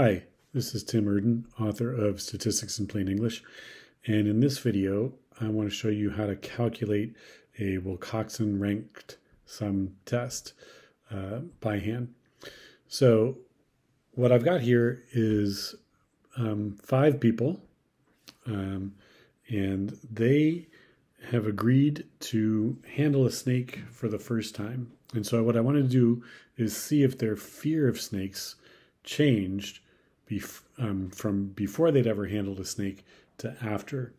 Hi, this is Tim Urdan, author of Statistics in Plain English, and in this video I want to show you how to calculate a Wilcoxon ranked sum test uh, by hand. So what I've got here is um, five people, um, and they have agreed to handle a snake for the first time. And so what I want to do is see if their fear of snakes changed bef- um, from before they'd ever handled a snake to after.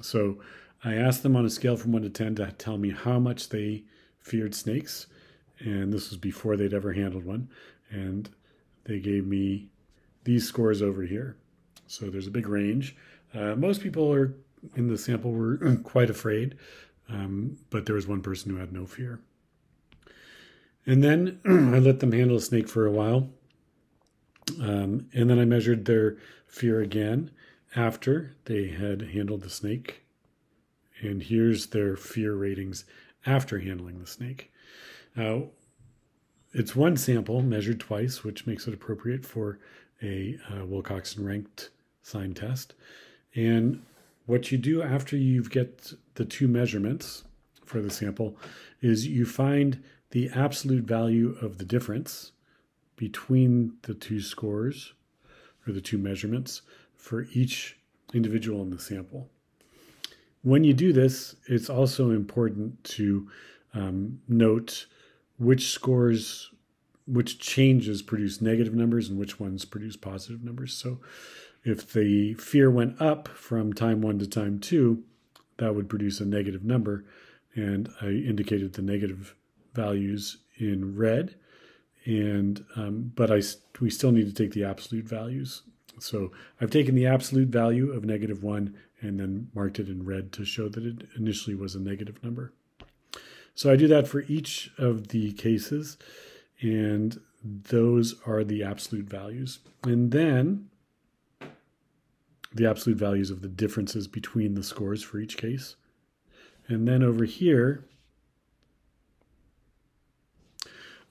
So I asked them on a scale from 1 to 10 to tell me how much they feared snakes. And this was before they'd ever handled one. And they gave me these scores over here. So there's a big range. Uh, most people are in the sample were quite afraid, um, but there was one person who had no fear. And then I let them handle a snake for a while. Um, and then I measured their fear again after they had handled the snake. And here's their fear ratings after handling the snake. Now, it's one sample measured twice, which makes it appropriate for a uh, Wilcoxon ranked sign test. And what you do after you've get the two measurements for the sample is you find the absolute value of the difference between the two scores or the two measurements for each individual in the sample. When you do this, it's also important to um, note which scores, which changes produce negative numbers and which ones produce positive numbers. So if the fear went up from time one to time two, that would produce a negative number. And I indicated the negative values in red and um, but I we still need to take the absolute values. So I've taken the absolute value of negative one and then marked it in red to show that it initially was a negative number. So I do that for each of the cases, and those are the absolute values. And then the absolute values of the differences between the scores for each case. And then over here,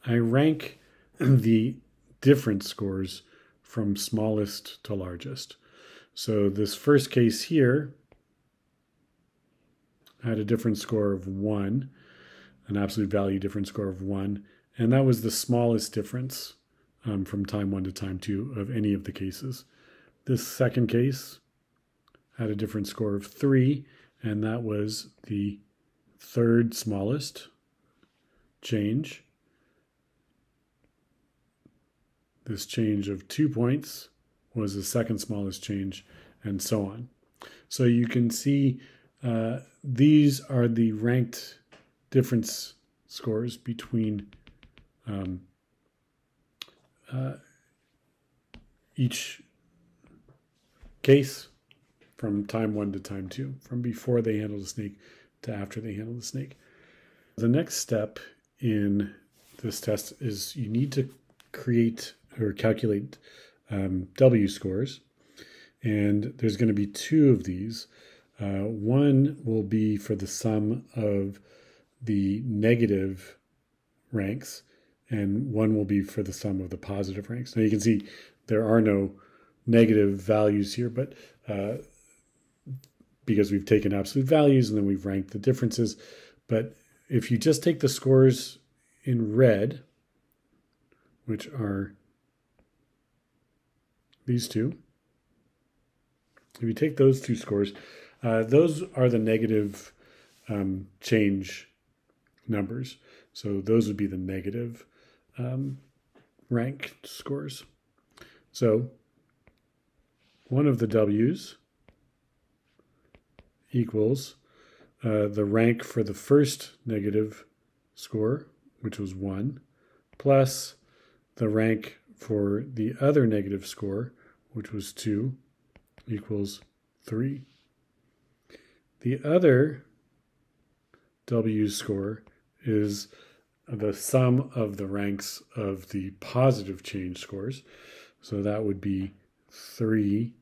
I rank the different scores from smallest to largest. So this first case here had a different score of 1, an absolute value difference score of 1, and that was the smallest difference um, from time 1 to time 2 of any of the cases. This second case had a different score of 3, and that was the third smallest change. This change of two points was the second smallest change, and so on. So you can see uh, these are the ranked difference scores between um, uh, each case from time one to time two, from before they handle the snake to after they handle the snake. The next step in this test is you need to create or calculate um, W scores. And there's going to be two of these. Uh, one will be for the sum of the negative ranks, and one will be for the sum of the positive ranks. Now you can see there are no negative values here, but uh, because we've taken absolute values and then we've ranked the differences. But if you just take the scores in red, which are these two. If you take those two scores, uh, those are the negative um, change numbers. So those would be the negative um, rank scores. So one of the W's equals uh, the rank for the first negative score, which was 1, plus the rank for the other negative score, which was 2, equals 3. The other W score is the sum of the ranks of the positive change scores. So that would be 3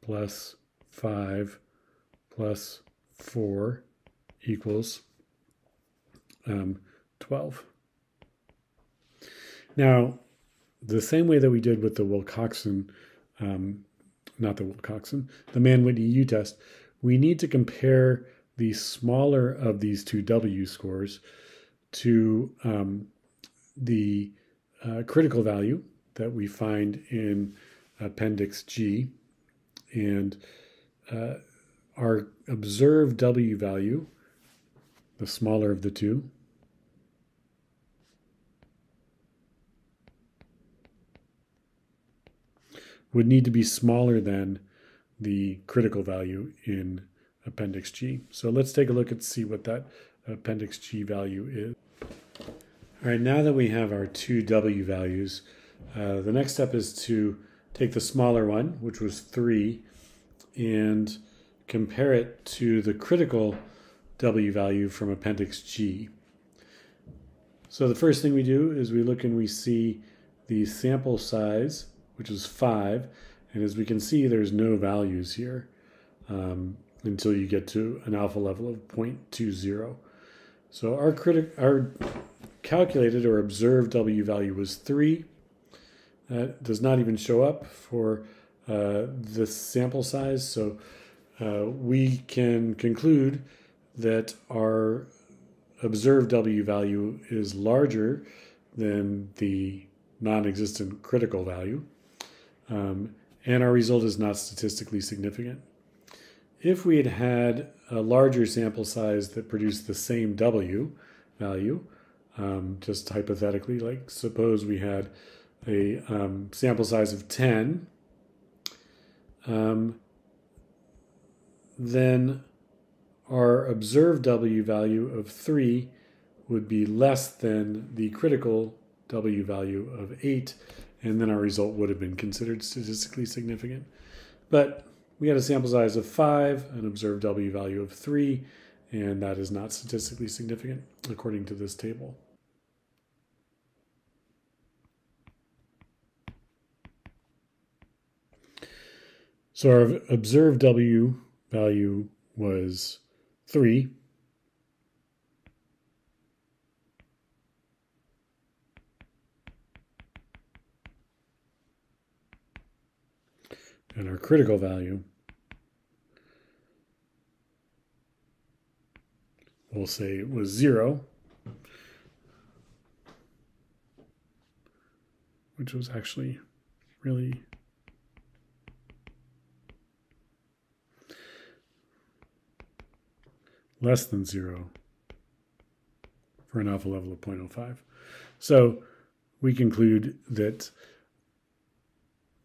plus 5 plus 4 equals um, 12. Now, the same way that we did with the Wilcoxon, um, not the Wilcoxon, the Mann-Whitney U test, we need to compare the smaller of these two W scores to um, the uh, critical value that we find in Appendix G. And uh, our observed W value, the smaller of the two, would need to be smaller than the critical value in Appendix G. So let's take a look and see what that Appendix G value is. All right, now that we have our two W values, uh, the next step is to take the smaller one, which was 3, and compare it to the critical W value from Appendix G. So the first thing we do is we look and we see the sample size, which is 5, and as we can see, there's no values here um, until you get to an alpha level of 0.20. So our, critic, our calculated or observed W value was 3. That does not even show up for uh, the sample size. So uh, we can conclude that our observed W value is larger than the non-existent critical value. Um, and our result is not statistically significant. If we had had a larger sample size that produced the same W value, um, just hypothetically, like suppose we had a um, sample size of 10, um, then our observed W value of 3 would be less than the critical W value of 8, and then our result would have been considered statistically significant. But we had a sample size of 5, an observed W value of 3, and that is not statistically significant according to this table. So our observed W value was 3. And our critical value, we'll say it was 0. Which was actually really less than zero for an alpha level of 0.05. So we conclude that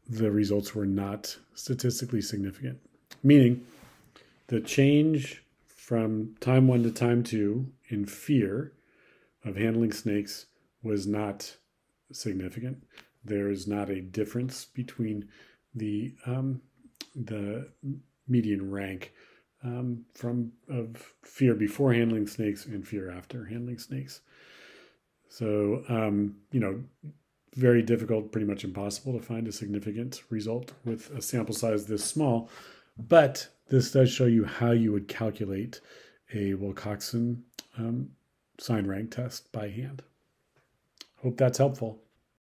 the results were not statistically significant, meaning the change from time one to time two in fear of handling snakes was not significant. There is not a difference between the um, the median rank um, from of fear before handling snakes and fear after handling snakes. So um, you know, very difficult, pretty much impossible to find a significant result with a sample size this small. But this does show you how you would calculate a Wilcoxon um, sign rank test by hand. Hope that's helpful.